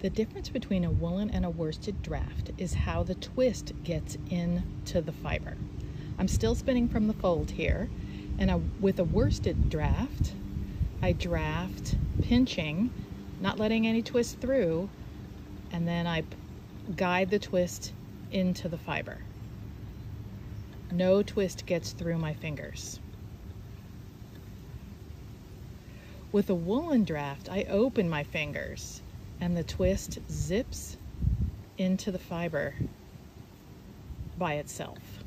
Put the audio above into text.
The difference between a woolen and a worsted draft is how the twist gets into the fiber. I'm still spinning from the fold here, and a, with a worsted draft, I draft pinching, not letting any twist through, and then I guide the twist into the fiber. No twist gets through my fingers. With a woolen draft, I open my fingers and the twist zips into the fiber by itself.